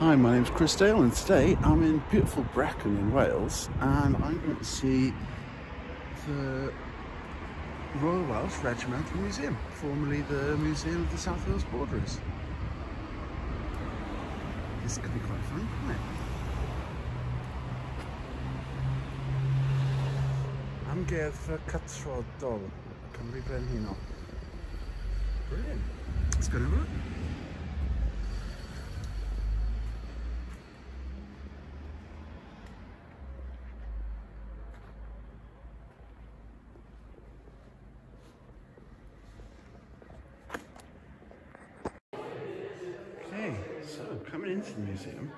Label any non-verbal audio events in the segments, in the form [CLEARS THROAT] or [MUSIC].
Hi, my name's Chris Dale, and today I'm in beautiful Brecon in Wales, and I'm going to see the Royal Welsh Regimental Museum, formerly the Museum of the South Wales Borderers. This could be quite fun, couldn't it? Amgueddfa Cytrodol, Cymru Brenhinol. Brilliant. Let's go have a look. Okay, so coming into the museum.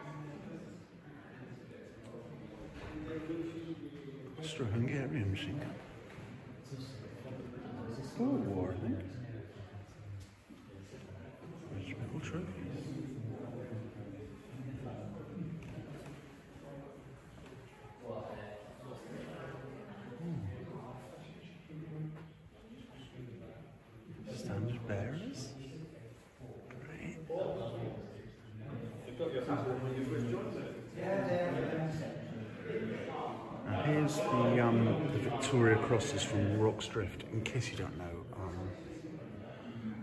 Austro-Hungarian gun. Boer War, I think. Regimental trophies. Hmm. Standard bearers. Right. Now here's the, um, the Victoria Crosses from Rorke's Drift. In case you don't know, um,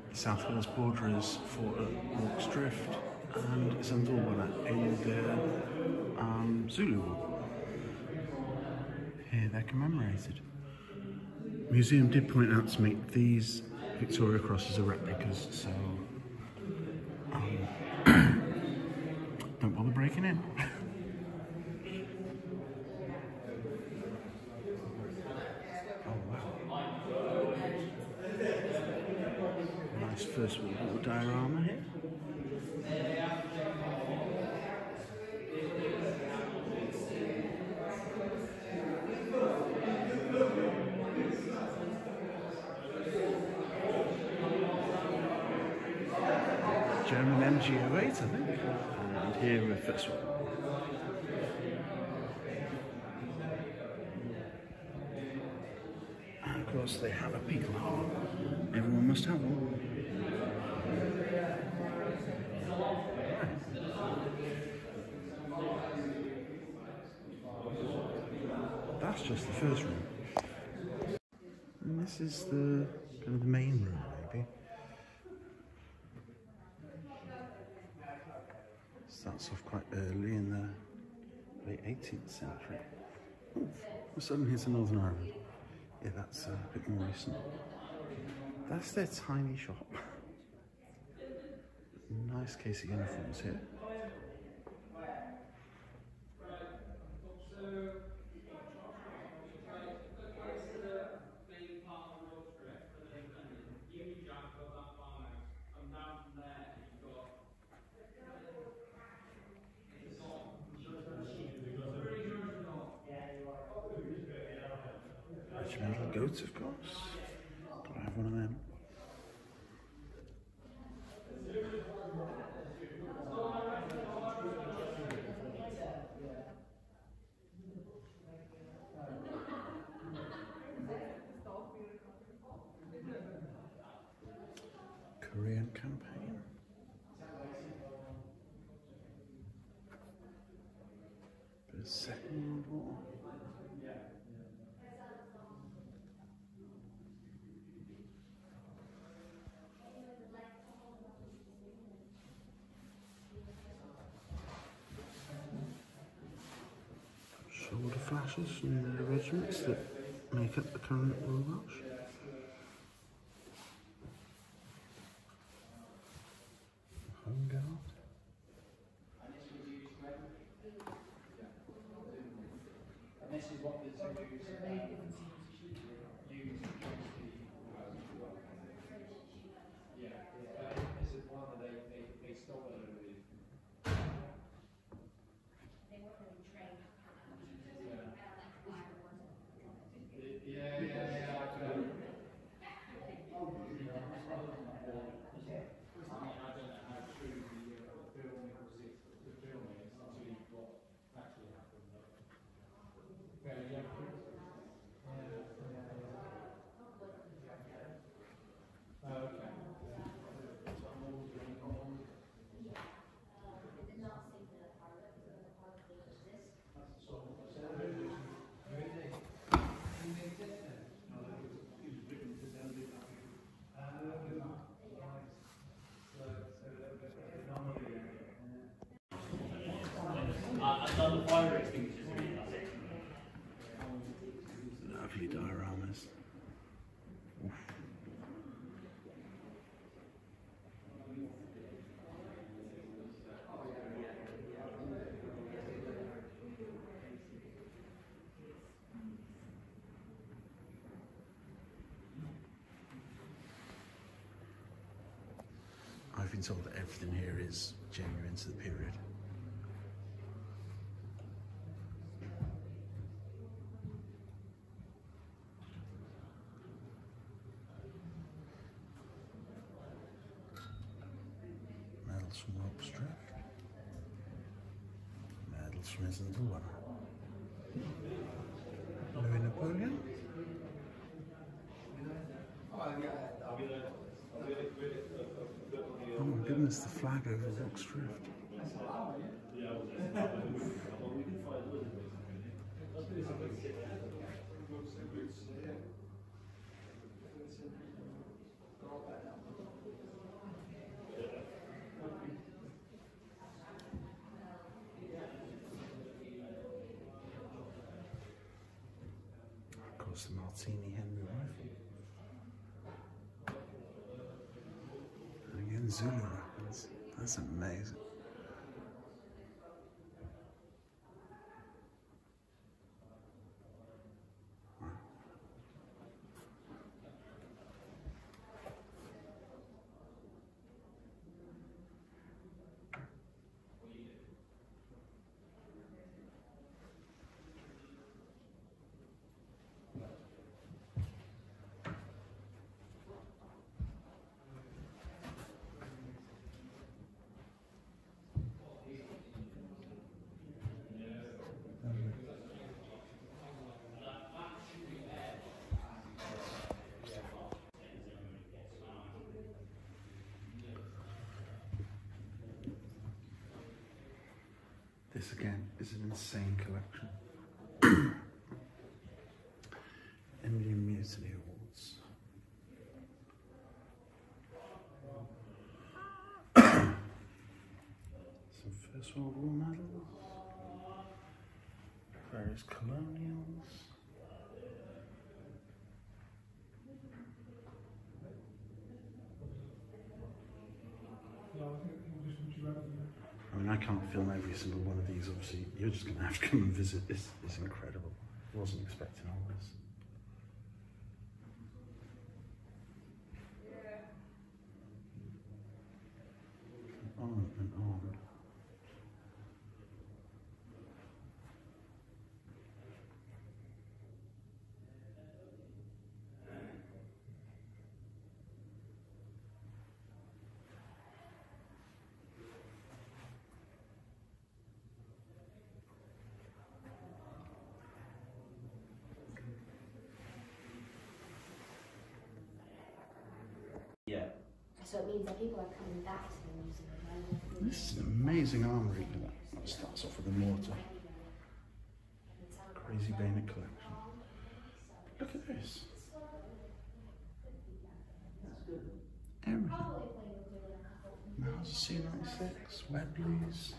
the South Wales borderers fought at Rorke's Drift and Isandlwana in the um, Zulu War. Here they're commemorated. Museum did point out to me these Victoria Crosses are replicas, so um, [COUGHS] don't bother breaking in. [LAUGHS] Oh wow. Nice First World War diorama here. German MG08, I think. And here with First World War. And of course they have a Pickelhaube. Everyone must have one. That's just the first room. And this is the kind of the main room maybe. Starts off quite early in the late 18th century. Oh, suddenly here's a Northern Ireland. Yeah, that's uh, a bit more recent. That's their tiny shop. Nice case of uniforms here. Regimental goats, of course. Gotta have one of them. Korean campaign. The Second War. flashes in the regiments that make up the current Royal Welsh. Home Guard. This is what the been told that everything here is genuine to the period. Rorke's Drift. Isandlwana. Louis Napoleon. Oh the flag over Rorke's Drift. The Martini Henry rifle. And again, Zulu weapons. That's amazing. This again is an insane collection. [COUGHS] Indian Mutiny Awards. [COUGHS] Some First World War medals. Various colonials. I mean, I can't film every single one of these, obviously. You're just going to have to come and visit. It's, it's incredible. I wasn't expecting all this. On and on. So it means that people are coming back to the museum. This is an amazing armory. Look at that. Starts off with a mortar. Crazy bayonet collection. Look at this. Everything. Mauser C96, Webleys,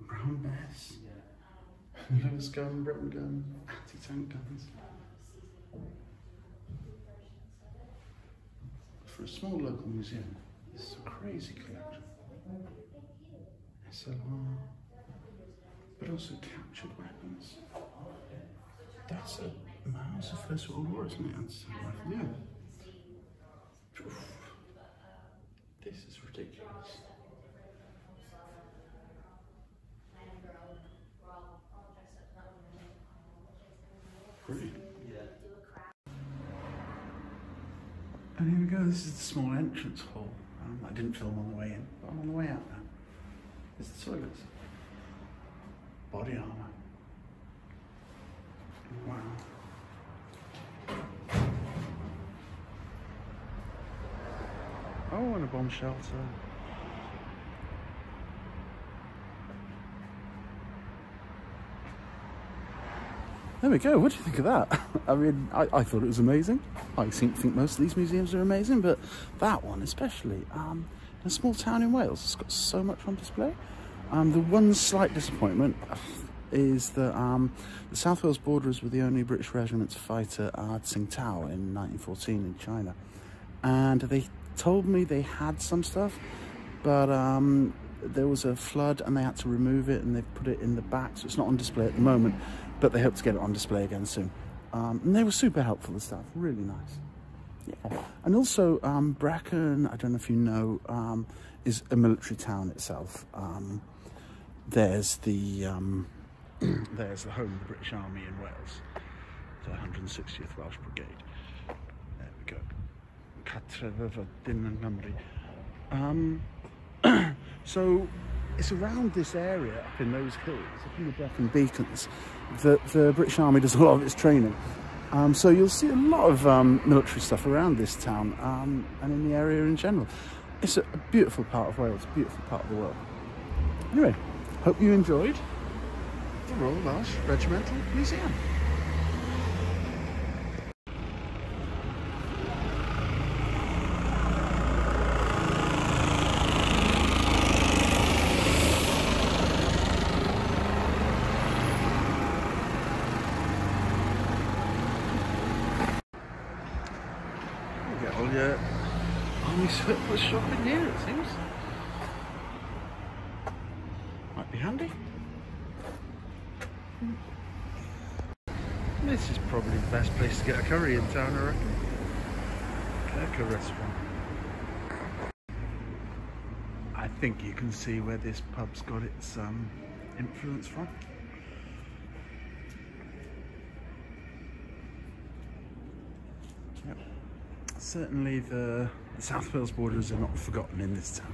Brown Bess, [LAUGHS] Lewis gun, Bren gun, anti-tank guns. For a small local museum, this is a crazy collection. SLR, but also captured weapons. That's a Mauser First World War, isn't it? That's yeah. Oof. This is ridiculous. Brilliant. And here we go, this is the small entrance hall. Um, I didn't film on the way in, but I'm on the way out now. There's the toilets. Body armour. Wow. Oh, and a bomb shelter. There we go. What do you think of that? [LAUGHS] I mean, I, I thought it was amazing. I think, think most of these museums are amazing, but that one especially. Um, in a small town in Wales, it's got so much on display. Um, the one slight disappointment is that um, the South Wales Borderers were the only British regiment to fight at uh, Tsingtao in 1914 in China. And they told me they had some stuff, but um, there was a flood and they had to remove it and they've put it in the back, so it's not on display at the moment, but they hope to get it on display again soon. Um, and they were super helpful, the staff, really nice. Yeah. And also, um, Brecon, I don't know if you know, um, is a military town itself. Um, there's the um, [CLEARS THROAT] there's the home of the British Army in Wales, the 160th Welsh Brigade. There we go. Cartref Um, [CLEARS THROAT] so it's around this area, up in those hills, up in the Brecon Beacons, that the British Army does a lot of its training. Um, so you'll see a lot of um, military stuff around this town um, and in the area in general. It's a, a beautiful part of Wales, a beautiful part of the world. Anyway, hope you enjoyed the Royal Welsh Regimental Museum. You get all your army surplus shopping here, it seems. Might be handy. This is probably the best place to get a curry in town, I reckon. Gurkha restaurant. I think you can see where this pub's got its um, influence from. Certainly the, the South Wales Borderers are not forgotten in this town.